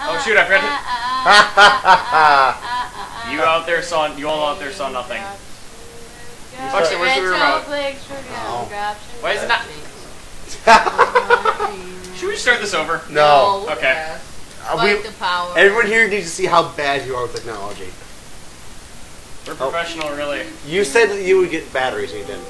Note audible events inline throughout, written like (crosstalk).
Oh shoot! I forgot to. (laughs) You out there saw. You all out there saw nothing. Go where's the remote? Oh. Why is it not- cupcakes. (laughs) Should we start this over? no. Okay. Uh, Fight we, the power. everyone here needs to see how bad you are with technology. We're Oh. professional, really. You said that you would get batteries and you didn't.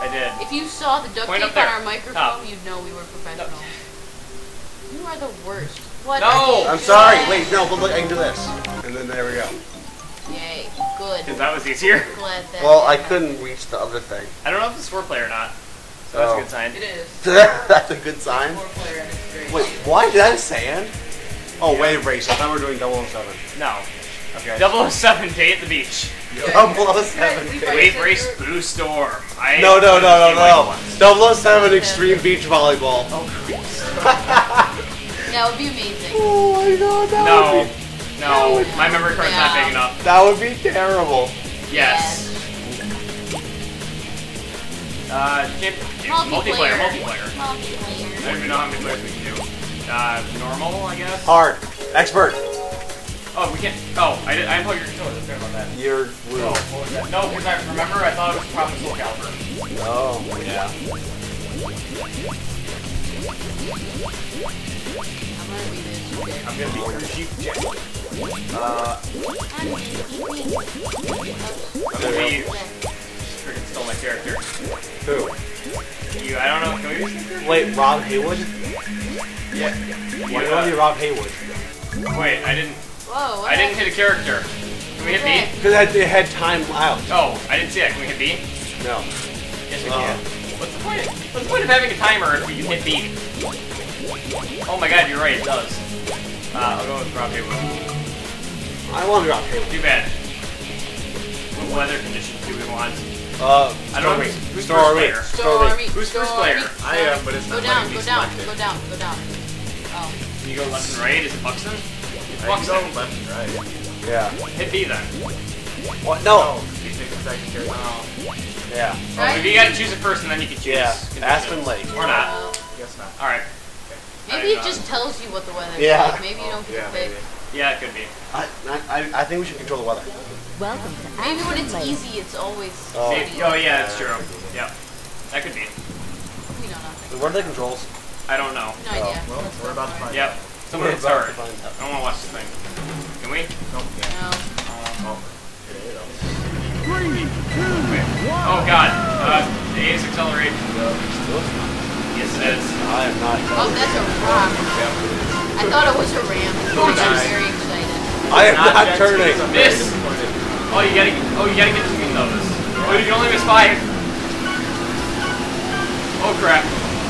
I did. If you saw the duct Point tape on our microphone, Top. you'd know we were professional. You are the worst. What? No! I'm sorry. Wait, no, but look, I can do this. And then there we go. Yay. Good. Because that was easier. (laughs) Glad that. Well, I couldn't reach the other thing. I don't know if it's foreplay or not. So that's Oh. a good sign. It is. (laughs) That's a good sign. Four player and. Wait, why did I sand? Oh, wave race. I thought we were doing 007. No. Okay. 007 Day at the Beach. (laughs) Double 07. We- we- Wave said race you're- Blue Storm. I No, no, no, no, Like once. no. 007 Extreme Beach Volleyball. Oh, Christ. That would be amazing. Oh my god, that No. would be No. My memory card's not big enough. that would be terrible. Yes. Uh, game, game, multiplayer. Multiplayer. I Multiplayer. don't even know how many players we can do. Uh, normal, I guess. Hard. Expert. Oh, we can't. Oh, I did. I unplugged your controller. Sorry about that. You're Oh, rude. what was that? No, because I remember I thought it was probably Soul Calibur. Oh, yeah. I'm gonna be this shit. I'm gonna be your chief jet. Uh, I'm gonna be. Freaking stole my character. who? You. I don't know. Can we use this character? Wait, Rob Haywood? Yeah. Why You, don't you uh, Rob Haywood? wait, I didn't. Whoa. What I didn't hit a character. Can we hit B? Because it, it had time out. Oh, I didn't see that. Can we hit B? No. Yes, we Oh. can. What's the point? What's the point of having a timer if we can hit B? Oh my god, you're right, it does. Uh, I'll go with Rob Haywood. I want Rob Haywood. Too bad. What weather conditions do we want? Uh, I don't know Stormy. who's, who's Stormy. first player. Stormy. Who's first Stormy, player? I am, but it's Go not down. letting Go down. select it. Go down. Go down. Oh. You go left and right. Is it Buxton? It's I can go Buxton. left and right. Yeah. Hit B then. What? No. Oh, these things are second character. Oh. Yeah. Well, maybe you gotta choose it first and then you can choose. Yeah. Aspen Lake. Or not. Uh, Guess not. Alright. Maybe it just tells you what the weather is Yeah. like. Maybe you don't get Yeah, to pick. maybe. Yeah, it could be. I, I, I think we should control the weather. Welcome to Maybe when it's Aspen easy, it's always. Oh. Maybe- oh yeah, that's true. Yeah, That could be. We know nothing. What are the controls? I don't know. No idea. Well, we're about to for it. find Yep. Someone hit We're about start. to find out. I don't wanna watch this thing. Can we? Nope, yeah. No. Oh, hit A though. Wait. Oh god. Uh, the A is accelerate. Yes it is. I am not. Oh, that's a rock. I thought it was a ram. I'm very excited. I am not Jackson, turning. I'm Miss. Oh, you gotta. Oh, you gotta get between those. Oh, you can only miss five. Oh crap.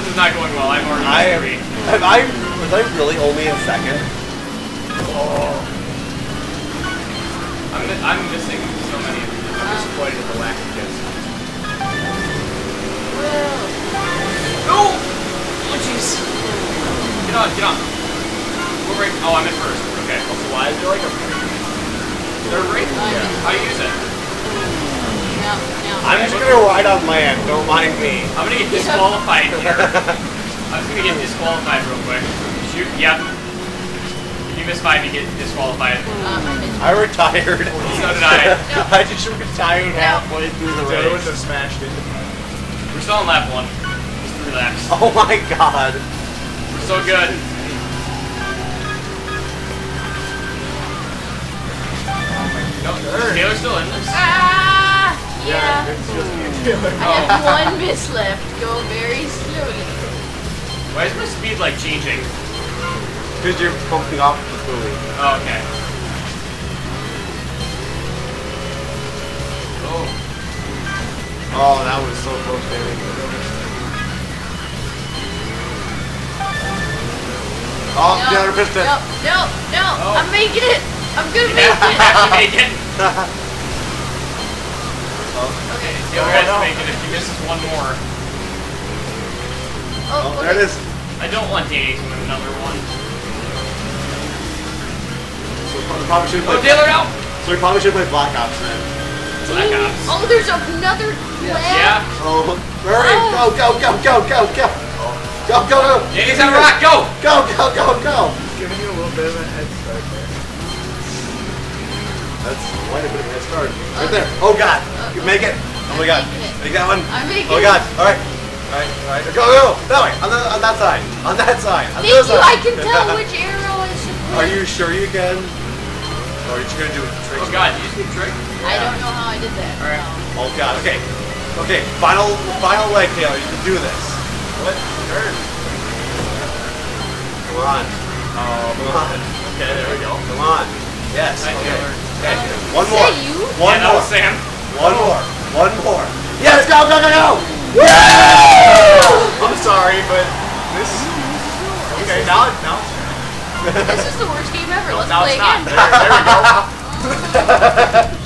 This is not going well. I'm already I am, three. Have I? Was I really only in second? Oh. I'm, I'm missing so many. I'm disappointed in the lack of hits. No! Oh jeez. Get on, get on. We're right. Oh, I'm in first. Okay. Also, why is there like a Third rate? Yeah. How do you use it? No, no. I'm just gonna ride on land. Don't mind me. I'm gonna get disqualified here. (laughs) I'm just gonna get disqualified real quick. Shoot. Yep. If you miss five, you get disqualified. Um, I missed. Retired. So did I. (laughs) I just retired halfway through the So everyone race. just smashed it. We're still on lap one. Just. (laughs) Oh my god. We're so good. No, is Taylor still in this? Ah! Yeah. it's just me and Taylor. I have one miss left. Go very slowly. Why is my speed like changing? Because you're pumping off the buoy. Oh, okay. Oh, Oh, that was so close, baby. Oh, No, the other piston. No, no, no. Oh. I'm making it. I'm gonna you make have to it. actually make it. Oh, Okay, Taylor has to make it (laughs) if he misses one more. Oh, oh, there it is. I don't want Danny to win another one. So we probably should play. Oh, play. Taylor out! So we probably should play Black Ops then. Black Ops. Oh, there's another lab. Yeah. Oh, hurry! Oh. Go, go, go, go, go, go! Go, go, go! Danny's on rock, go! Go, go, go, go! It's giving you a little bit of a head start there. That's quite a bit of a head start. Right there. Oh god. You make it. Oh my god. making it. Make that one. I'm making Oh my god. Alright. Alright, alright. Go, go. That way. On, the, on that side. On that side. On Thank you. side. I can tell (laughs) which arrow is. Are you sure you can? Or are you just gonna do it tricks? Oh god, you just get tricked? I don't know how I did that. Alright. No. Oh god. Okay. Okay. Final final leg, Taylor. You can do this. What? Turn. Come on. Oh, Come on. okay, there we go. Come on. Yes. Thank Okay. Taylor. Okay. One more. you? One yeah, more. was Sam. One more. One more. Yes. Go. Go. Go. Go. I'm sorry, but this. Okay, now it- now it's This is the worst game ever. Let's now play it's not. again. There, there we go. (laughs)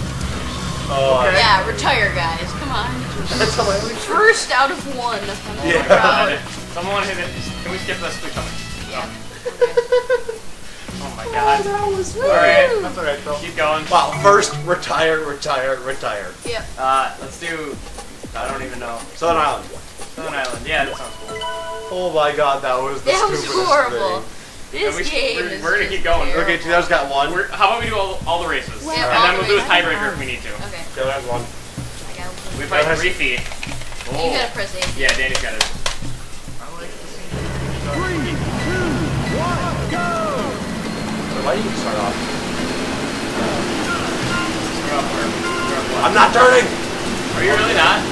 Oh. Okay. Yeah, retire, guys. Come on. That's hilarious. First out of one. I'm all (laughs) Yeah. Proud. God. Someone hit it. Can we skip this? Please tell me. Yeah. Oh my god. Woo! Alright. That's alright, though. Keep going. Wow. First, retire, retire, retire. Yep. Uh, let's do. I don't even know. Southern Island. Southern Island. Yeah, that sounds cool. Oh my god, that was the That was stupidest horrible. thing. This we- game we're- is we're gonna just keep going. terrible. Okay, Taylor's got one. We're, how about we do all, all the races? Yeah, and all then we'll do a races. tiebreaker if we need to. Okay. Taylor has one. I got one. We fight Taylor has- Reefy. You Oh. gotta press A. Yeah, Danny's got it. Why do you start off? Screw up where- where it. I'm not turning! Are you really not?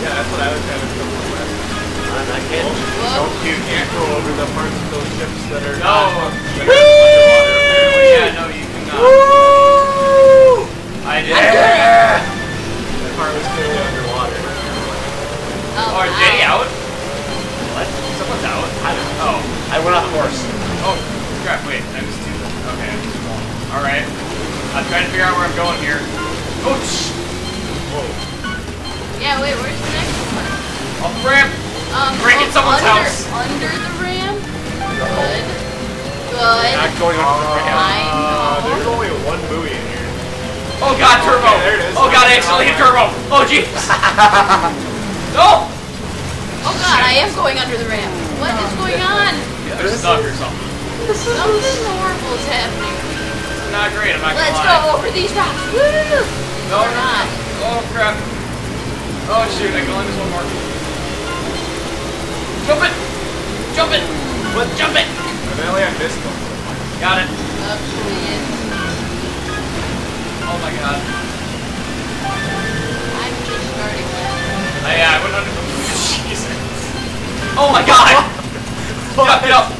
Yeah, that's what I was kind of going with. I'm not kidding. Whoa. Don't, you can't go over the parts of those ships that are No. not that are. Yeah, no, you cannot. Woo! I did. Yeah! That part was clearly underwater. Oh, is wow. Danny out? What? Someone's out. I don't know. Oh. I went off course. Oh, crap, wait, I missed two. Okay, I missed one. Alright. I'm trying to figure out where I'm going here. Oh, shh! Yeah, wait, where's the next one? Off the ramp! Um, Break it, oh, someone's under, house. Under the ramp? Good. Good. Not going off the ramp. I Uh, know. there's only one buoy in here. Oh god, turbo! Okay, there it is. Oh god, I accidentally hit turbo! Oh jeez! (laughs) no! Oh god, I am going under the ramp. What is going on? You're stuck or something. Something horrible is happening. This is not great, I'm not gonna Let's lie. go over these docks. Woo! No, Or not. Oh crap. Oh shoot, I can only miss one more. Jump it! Jump it! What? Jump it! Evidently I missed them. Got it. Up. Oh my god. I'm just starting that. I, yeah, I went under the... Jesus. Oh my god! (laughs) get up, get up!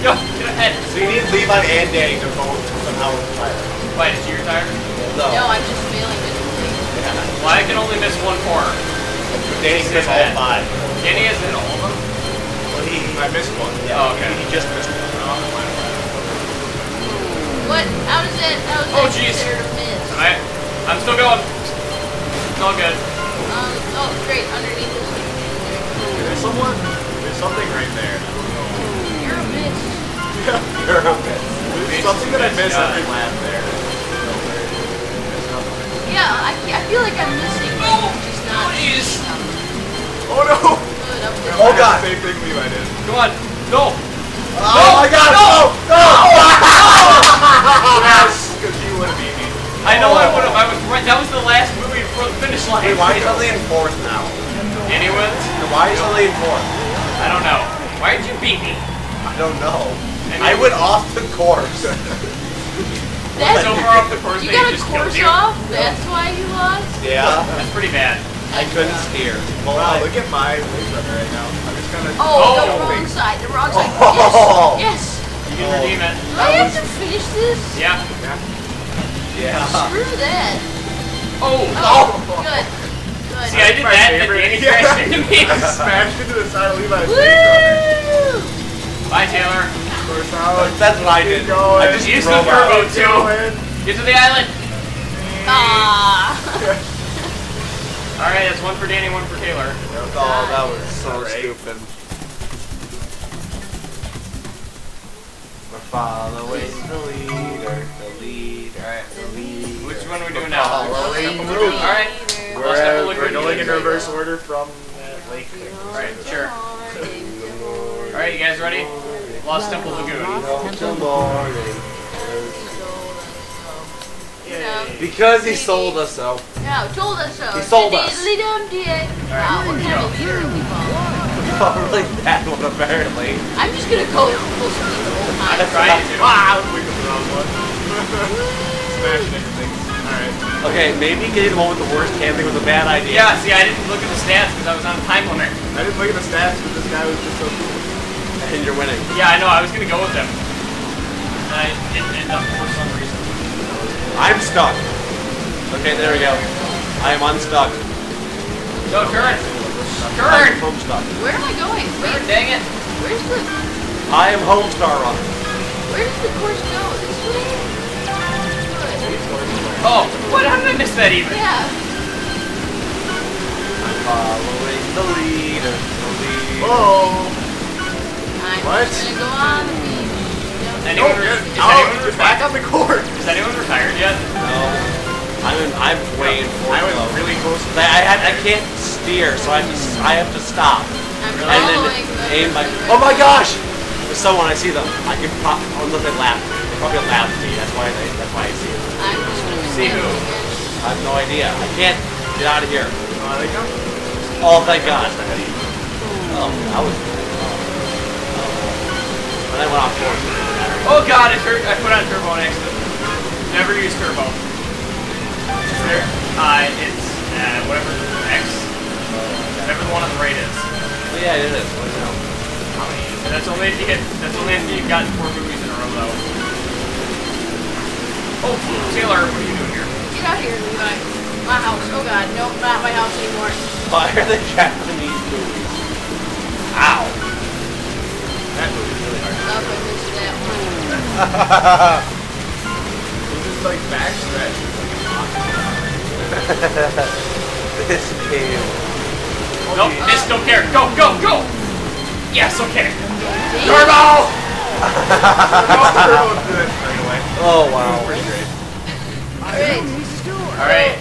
Get up, get ahead. So you need Levi and Danny to both somehow retire. Wait, is you retired? No, I'm just failing miserably. Yeah. Well, I can only miss one corner. Danny Say missed all that. five. Danny has hit all of them? Well, he, I missed one. yeah, Oh, okay. He just missed one. What? How does that? How is Oh, that jeez. considered a miss? I, I'm still going. It's all good. Um. Oh, great. Underneath this. There's someone. There's something right there. You're a miss. (laughs) You're a bit. There's something that I miss Yeah. every lap there- I, I feel like I'm missing. Oh, just not. please. Oh no! Good. Oh, I God. Same thing Levi did. Come on. No. Oh my god! No! No! (laughs) Yes, because you would have beat me. I know I oh. would have. I was right. That was the last movie before the finish line. Wait, why is Ellie in fourth now? Danny wins? Why is Ellie in fourth? I don't know. Why did you beat me? I don't know. And I went off the course. (laughs) That's, so far off the course you got a you just killed course off. That's why you lost. Yeah, That's pretty bad. I couldn't steer. Well, Wow, look at my race runner right now. I'm just gonna. Oh, Oh. the wrong side. The wrong side. Oh. Yes. You can Oh. redeem it. Do I have to finish this? Yeah. yeah. Screw that. Oh. Oh, (laughs) good. Good. See, I did My that, and. Danny crashed into me. I (laughs) smashed into the side of Levi's race. Woo! Bye, Taylor. Course out. That's what I did. Keep going. I just Use the drove turbo. too. Going. Get to the island. Ah. (laughs) Alright, that's one for Danny, one for Taylor. Oh, that was so Alright. stupid. We're following the leader, the leader, the leader. Which one are we doing now? Following the leader. Alright. We're, Well, step of uh, we're or going in reverse order from that lake thing. Alright, sure. Alright, you guys ready? Lost Temple Lagoon. Up till morning. Yeah. Because he sold us so. Yeah, told us so. He sold us. Diddly-dum-dee. Wow, what kind of leader are we following? Probably that one apparently. I'm just gonna go full speed the whole time. I'm trying to. Wow, we got the wrong one. (laughs) Smashing everything. Alright. Okay, maybe getting the one with the worst camping was a bad idea. Yeah, see, I didn't look at the stats because I was on a time limit. I didn't look at the stats, but this guy was just so cool. And you're winning. Yeah, I know, I was gonna go with them. And I didn't end up for some reason. I'm stuck. Okay, there we go. I am unstuck. Go, turn! I'm Turn! home stuck. Where am I going? Turn, Wait, dang it! where's the I am Homestar Runner. where does the course go? This way? Good. Oh, what? How did I miss that even? Yeah. I'm following the leader. The leader. Whoa! I'm What? just gonna go on the beach. Yep. Anyone, Don't get is, out! anyone Get back on the court! Is anyone retired yet? No. I'm in, I'm way in fourth I was though. really close to I, I, had, I can't steer, so I have to, s- I have to stop. I'm And then aim my. the Oh my gosh! There's someone, I see them. I can pop. Oh, Unless they laugh. They probably laugh at me. That's why they, that's why I see them. I'm See who? I have no idea. I can't get out of here. Oh. Oh, thank God. Oh, that was. And I went off course. it didn't matter. Oh god, I, tur- I put on turbo on accident. Never use turbo. There, uh, it's uh, whatever X, whatever the one on the right is. Oh, yeah, it is. What the? How many? That's only if you hit. That's only if you've gotten four movies in a row, though. Oh, Taylor, what are you doing here? Get out here, Levi. My house. Oh god, nope, not my house anymore. Why are they (laughs) Japanese movies? Love I missed that one. It's just like backstretch. this game. Nope, miss, don't care. Go, go, go! Yes, okay. Turbo! Turbo did it. Oh wow. Alright. Alright.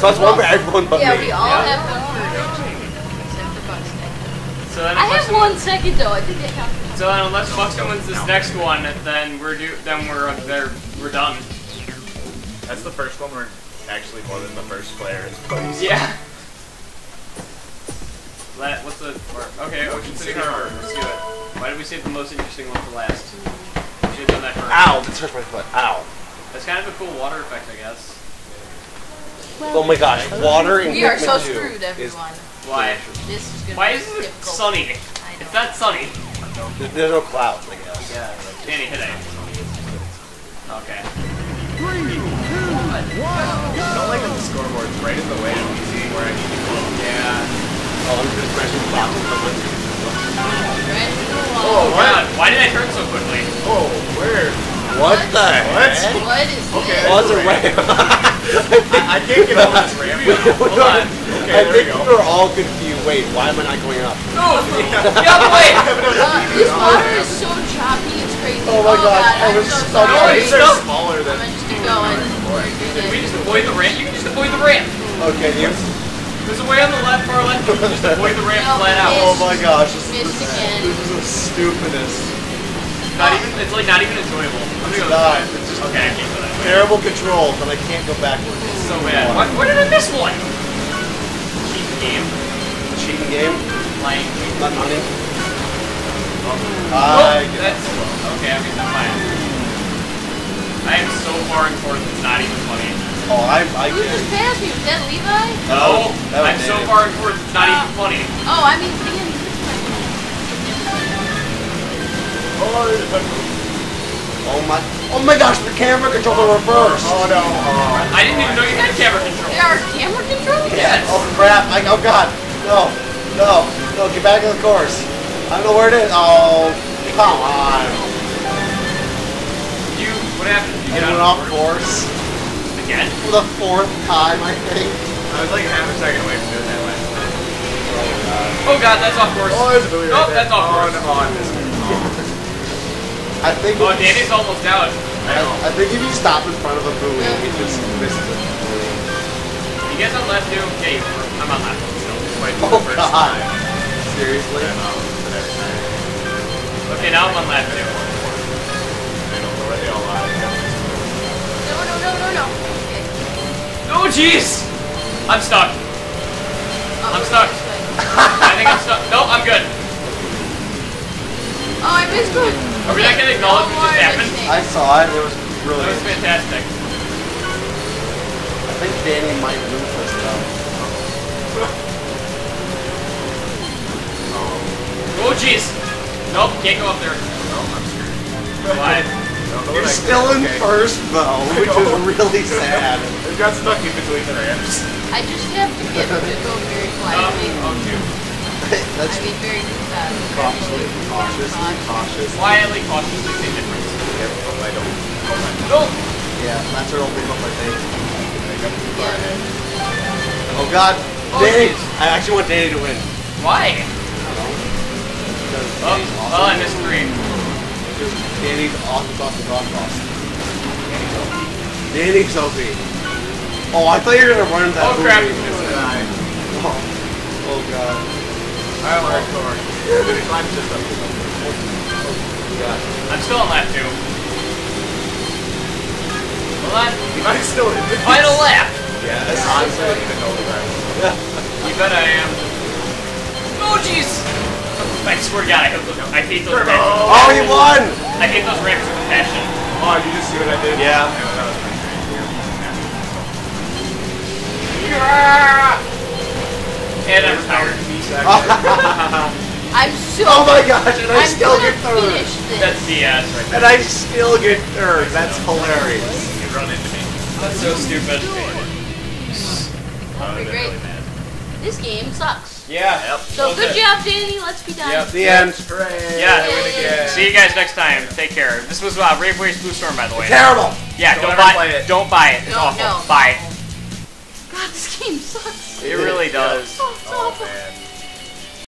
So that's one for everyone but Yeah, me. we all Yeah. have one for except for Buxton. So I have one second though. I think I have. So then, unless Buxton wins this next one, then we're do. Then we're uh, there. We're done. That's the first one where actually more than the first player is placed. Yeah. Let, what's the or, okay? Ocean City Harbor. Let's do it. Why did we save the most interesting one for last? We should have done that first. Ow! That hurts my foot. Ow. That's kind of a cool water effect, I guess. Oh my gosh, water in We are so Pikmin 2 screwed, is- everyone. Why? This is gonna Why is it difficult. sunny? I It's know. not sunny. There's, there's no clouds, I guess. Yeah. Danny, hit it. Okay. I don't like when the scoreboard's right in the way of me seeing where I need to go. Yeah. Oh, I'm just pressing the button. Right the Oh, oh wall. God, why did I turn so quickly? Oh, where? What the What? heck? What is Okay. this? Oh, it's a ramp. I, I can't get over this ramp. Hold on. Okay, I think we go. we're all confused. Wait, why am I not going up? No! Get out of the way! Uh, this water is so choppy, it's crazy. Oh my gosh, I I'm was so stuck. sorry. No, These it's are Stop. smaller I'm than. gonna just keep going. We're Did we good. just avoid the ramp? You can just avoid the ramp. Okay, you. There's a way on the left, far left. You can just avoid the ramp No, flat out. it Oh my gosh, this Missed is, this is the stupidest. Not even. It's like not even enjoyable. I'm gonna go Stop. It's just Okay, I can't go that way. terrible controls, but I can't go backwards. It's so bad. Why, why did I miss one? Cheating game. Cheating game? Playing. Not money? Oh, I get that's okay. I mean, that's fine. I am so far in fourth. It's not even funny. Oh, I, I Who just get passed me? Was that Levi? No, that I'm so Danny. far in fourth. It's not even uh, funny. Oh, I mean, Oh, there's a Oh my, oh my gosh, the camera controls are reversed. Oh no. Oh. I didn't even know you had camera control. There are camera controls? Yes. Oh crap, I, oh god, no, no, no, get back to the course. I don't know where it is. Oh, come on. You. What happened? You I get went off course again? for the fourth time, I think. I was like half a second away from doing that way. Oh god, that's off course. Oh, there's a buoy right Nope, there. that's off oh, course. no, oh, I missed it. I think. Oh, Danny's almost out. I. I think if you stop in front of a buoy, it just misses it. You guys on left too? Yeah, you were. I'm on left. Might be Oh first god. time. Seriously? I know. But every time. But Okay, now I'm on lap two. I know, already all live. No, no, no, no, no. Oh jeez! I'm stuck. Oh, I'm stuck. I think I'm stuck. No, I'm good. Oh, I missed one. Are we not gonna acknowledge what just happened? I saw it. It was really. That was fantastic. I think Danny might lose this though. Oh jeez! Nope, can't go up there. No, I'm screwed. Why? I don't know You're still in okay. first though, (laughs) which is really sad. It got stuck in between the ramps. I just have to get to go very Oh, quietly. oh shoot. That's I mean, very fast. cautiously, cautiously, cautious. Quietly, cautiously, say difference. Careful, I don't. Oh my No! Yeah, that's her old up, I think. I got too far ahead. Oh god, Oh, Danny! jeez. I actually want Danny to win. Why? Because Oh, Danny's oh, I missed three. Because Danny's awesome, awesome, awesome, awesome. Danny's OP. Oh, I thought you were gonna run into that Oh, crap. movie. This. Oh, oh god. I don't like Thor. I'm just up Oh. I'm still on lap two. Hold on. I'm still in this. Final lap! Yes. Honestly, I don't even know the rest. (laughs) You bet I am. Oh jeez! I swear to God, I hate those, I hate those ramps. Oh, you won! I hate those ramps with passion. Oh, you just see what I did? Yeah. That was. And I'm tired. (laughs) I'm so. oh my gosh, and I I'm still get third. finish this. That's BS right there. And I still get third. That's hilarious. You run into me. That's so stupid. Oh, great. really. This game sucks. Yeah. Yep. So Well, good good. job, Danny. Let's be done. Yep. The end. Hooray. Yeah. Win again. See you guys next time. Take care. This was uh, Rave Waves Blue Storm, by the way. Terrible. Yeah, Don't don't, buy play it. Don't buy it. It's No, awful. no. Buy it. God, this game sucks. It really (laughs) does. Oh, it's Oh, awful. man.